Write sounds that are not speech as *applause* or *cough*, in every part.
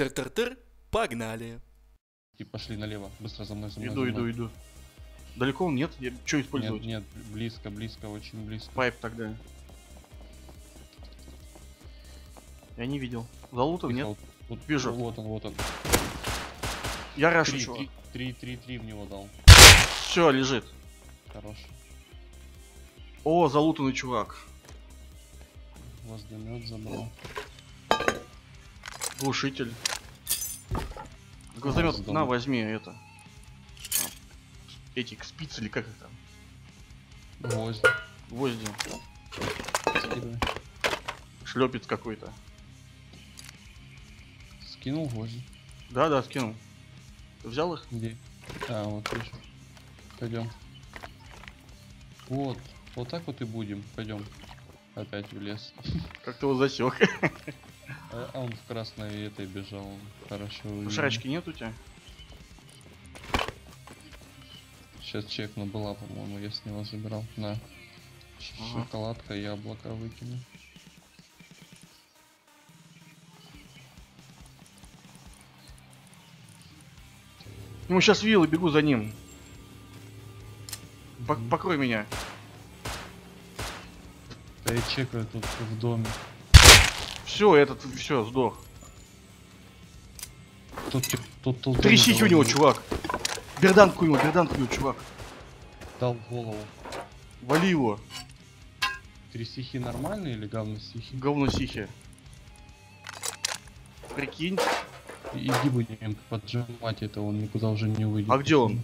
Тыр-тыр-тыр, погнали. И пошли налево. Быстро за мной, за мной. Иду, за иду, мной. иду. Далеко он нет? Я... Что Нет, использовать? нет, близко, близко, очень близко. Пайп тогда. Я не видел. Залутов нет? вот- вот- Вижу. Вот он, вот он. Я рашу, Три, чувак. три, три, три, три в него дал. Все, лежит. Хорош. О, залутанный чувак. Воздумет забрал. Глушитель. Гвоздомет. на, возьми это. Эти спицы или как их там? Гвоздь. Гвозди. Скидывай. Шлепец какой-то. Скинул гвозди. Да, да, скинул. Ты взял их? Где? А, вот вижу. Пойдем. Вот. Вот так вот и будем. Пойдем. Опять в лес. Как ты его засек? А а он в красной этой бежал. Хорошо. видно. Шарочки нет у тебя? Сейчас чекну была, по-моему, я с него забирал. На. Ага. Шоколадка, яблоко выкину. Ну, сейчас вилл и бегу за ним. Пок- покрой меня. Да я чекаю тут в доме. Все, этот, все, сдох. Тут, тут, тут сихи у него, чувак. Берданку у него, берданку у него, чувак. Дал голову. Вали его. Три стихи нормальные или говно стихи? Говно сихи. Прикинь. Иди будем поджимать это, он никуда уже не выйдет. А где он?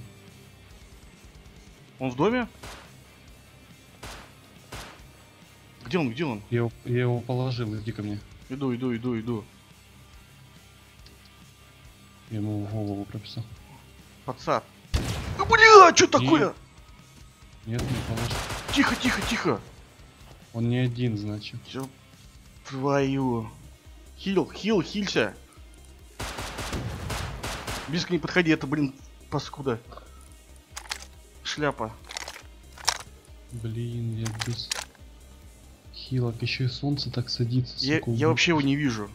Он в доме? Где он, где он? Я его, я его положил, иди ко мне. Иду, иду, иду, иду. Я ему в голову прописал. Пацан. А, Бля, что такое? Нет, не положил. Тихо, тихо, тихо. Он не один, значит. Чё твою. Хил, хил, хилься. Близко не подходи, это, блин, паскуда. Шляпа. Блин, я без хилок. Еще и солнце так садится. Я, сука, я вообще его не вижу.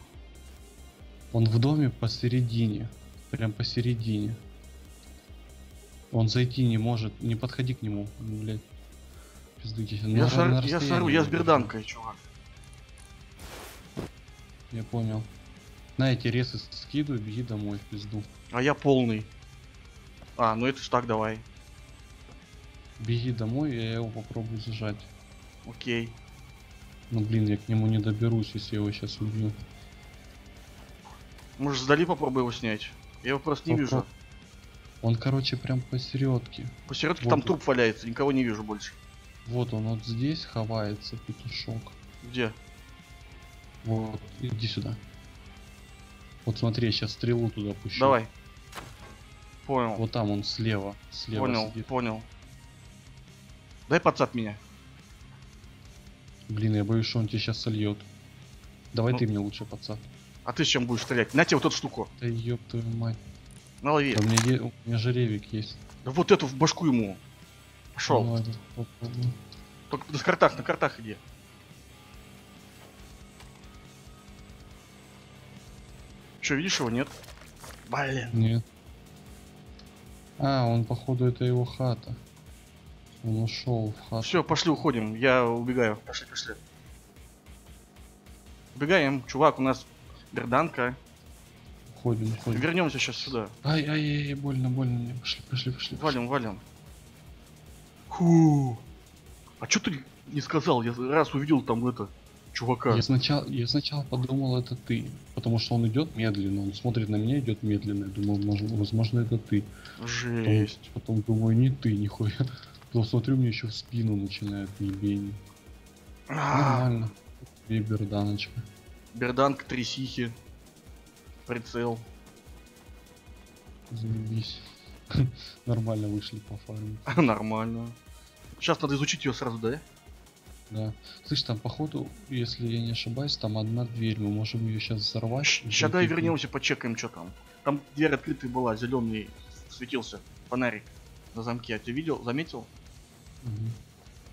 Он в доме посередине. Прям посередине. Он зайти не может. Не подходи к нему, блядь. Пиздуйте. Я, сор- я сору, я с берданкой, чувак. Я понял. На эти ресы скидывай, беги домой в пизду. А я полный. А, ну это ж так, давай. Беги домой, я его попробую зажать. Окей. Ну блин, я к нему не доберусь, если я его сейчас убью. Может, сдали попробуй его снять? Я его просто не вижу. Попро- Он, короче, прям посередке. Посередке Вот там он. труп валяется, никого не вижу больше. Вот он вот здесь ховается, петушок. Где? Вот, иди сюда. Вот смотри, я сейчас стрелу туда пущу. Давай. Понял. Вот там он слева. Слева понял, сидит. понял. Дай подсад меня. Блин, я боюсь, что он тебе сейчас сольет. Давай Ну. ты мне лучше подсад. А ты с чем будешь стрелять? На тебе вот эту штуку. Да ёб твою мать. На лови. Да у меня, е- у меня же ревик есть. Да вот эту в башку ему. Пошел. Ну. Только на картах, на картах иди. Че, видишь его, нет? Блин. Нет. А, он походу это его хата. Он ушел в хату. Все, пошли, уходим. Я убегаю. Пошли, пошли. Убегаем. Чувак, у нас берданка. Уходим, уходим. Вернемся сейчас сюда. Ай, ай, ай, больно, больно мне. Пошли, пошли, пошли. Валим, валим. Фу. А что ты не сказал? Я раз увидел там это чувака. Я сначала, я сначала подумал, это ты. Потому что он идет медленно, он смотрит на меня, идет медленно. Я думал, возможно, это ты. Потом, Жесть. потом думаю, не ты, нихуя. Потом смотрю, мне еще в спину начинает ебень. А, Нормально. Две берданочка. Берданка, три сихи. Прицел. Заебись. *laughs* Нормально вышли по фарме. *laughs* Нормально. Сейчас надо изучить ее сразу, да? Да. Слышь, там походу, если я не ошибаюсь, там одна дверь. Мы можем ее сейчас взорвать. и Сейчас ней. вернемся, почекаем, что там. Там дверь открытая была, зеленый светился фонарик на замке. А ты видел, заметил?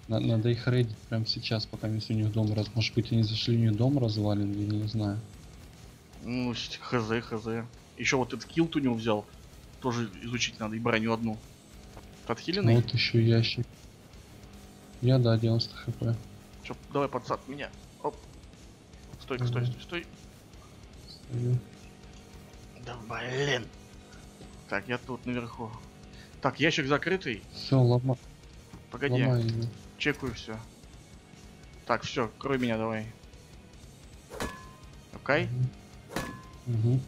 На- Надо их рейдить прямо сейчас, пока если у них дом раз. Может быть они зашли, у них дом развален, я не знаю. Ну, хз, хз. Еще вот этот килт у него взял. Тоже изучить надо, и броню одну. Подхиленный? Вот еще ящик. Я, да, 90 хп. Чё, давай подсад меня. Оп. Стой, стой, Мгм. стой, стой. Стою. Да блин. Так, я тут наверху. Так, ящик закрытый. Все, лома... Погоди, чекаю все. Так, все, крой меня давай. Окей? Мгм.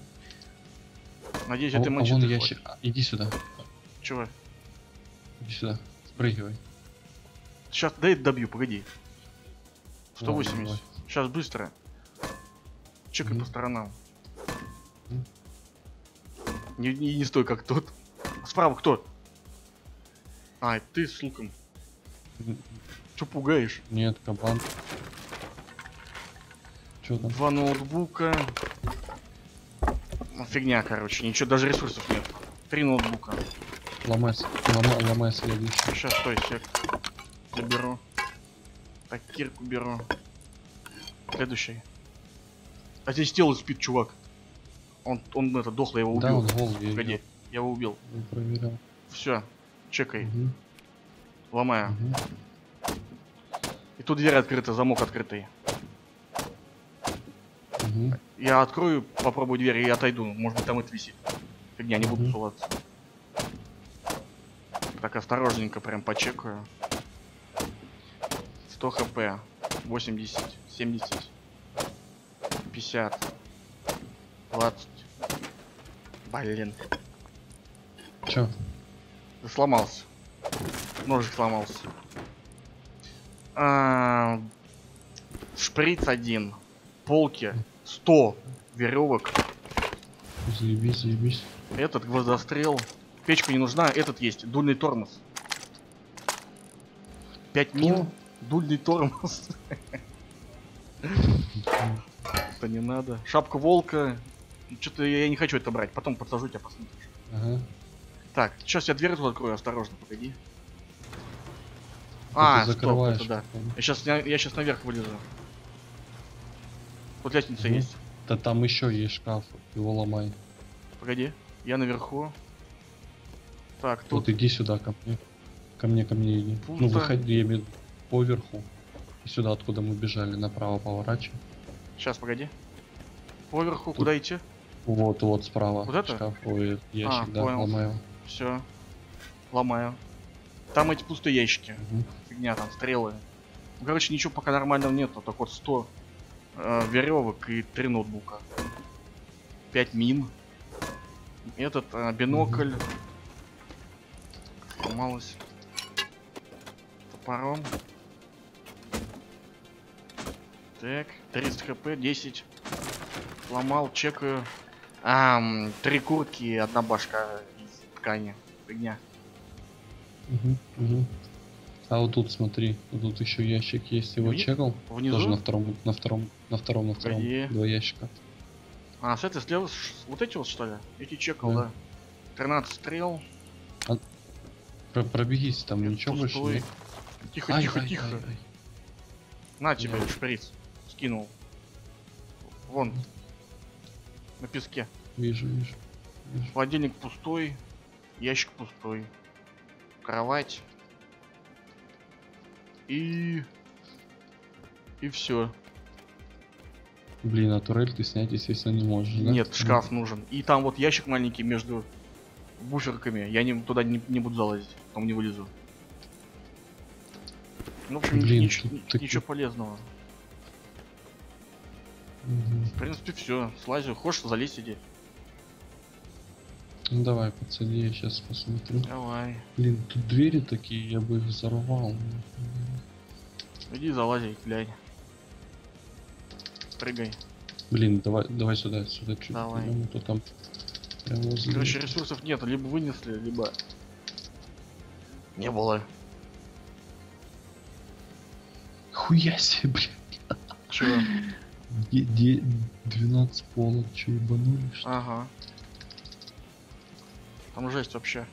Надеюсь, А, это а мочи вон ящик. А, Иди сюда. Чего? Иди сюда. Спрыгивай. Сейчас, дай добью, погоди. Ладно, 180. давай. Сейчас быстро. Чекай Мгм. по сторонам. Мгм. Не, не, не стой как тот. Справа кто? А, ты с луком. Че пугаешь? Нет, кабан. Че там? Два ноутбука. Ну, Фигня, короче, ничего, даже ресурсов нет. Три ноутбука. Ломай, с- лома- ломай следующий. Сейчас, стой, сек. Заберу. Так, кирку беру. Следующий. А здесь тело спит, чувак. Он, он это, дохло, я его Да, убил. он гол, я Погоди, я его убил. я проверял. Все, чекай, Мгм, ломаю. мгм. И тут дверь открыта, замок открытый. Мгм. Я открою, попробую дверь и отойду. Может быть там это висит. Фигня, не буду Мгм. суваться. Так, осторожненько прям почекаю. 100 хп. 80, 70, 50, 20. Блин, Чё? да сломался. Ножик сломался. А, шприц один. Полки 100 веревок. Заебись, заебись. Этот гвоздострел. Печка не нужна, этот есть. Дульный тормоз. 5 мин. Дульный тормоз. Это не надо. Шапка волка. Что-то я не хочу это брать. Потом подсажу тебя посмотришь. Ага. Так, сейчас я дверь открою, осторожно, погоди. А, стоп, закрываешь. это да. Я сейчас, я сейчас наверх вылезу. Тут лестница Мгм. есть. Да там еще есть шкаф, его ломай. Погоди, я наверху. Так, тут Вот иди сюда ко мне. Ко мне, ко мне иди. Пусто. Ну выходи, я имею поверху. И сюда, откуда мы бежали, направо поворачивай. Сейчас, погоди. Поверху, куда идти? Вот, вот справа. Вот это? Шкаф, ой, ящик, А, да, понял. ломай его. Все. Ломаю. Там эти пустые ящики. Мгм. Фигня, там стрелы. Ну, короче, ничего пока нормального нету. Так вот 100 веревок и 3 ноутбука. 5 мин. Этот э, бинокль. Сломалось. Топором. Так, 300 хп, 10. Сломал, чекаю. А, три куртки и одна башка из ткани. Фигня. Мгм, мгм. А вот тут смотри, вот тут еще ящик есть. Его чекал? Внизу? Тоже на втором, на втором, на втором, на втором. Погоди. Два ящика. А, с этой слева, вот эти вот что ли? Эти чекал, Да. да. 13 стрел. Про- пробегись, там Это ничего больше пустой. нет. Тихо, Ай, тихо, ай, тихо. ай, ай. На тебе Я- шприц. Скинул. Вон. На песке. Вижу, вижу. вижу. Холодильник пустой. Ящик пустой. Кровать. И... И все. Блин, а турель ты снять, естественно, не можешь, да? Нет, шкаф нужен. И там вот ящик маленький между буферками. Я не, туда не, не буду залазить. Там не вылезу. Ну, в общем, Блин, нич- таки- ничего полезного. Мгм. В принципе, все. Слазю. Хочешь, залезь иди. Ну давай, подсади, я сейчас посмотрю. Давай. Блин, тут двери такие, я бы их взорвал. Иди залази, глянь. Прыгай. Блин, давай, давай сюда, сюда чуть. Давай. придём, а то там прям возле. Короче, ресурсов нет. Либо вынесли, либо... Не было. Хуя себе, блин. Чего? Де- де- 12 полок, че ебанули что? Ага. Там жесть вообще.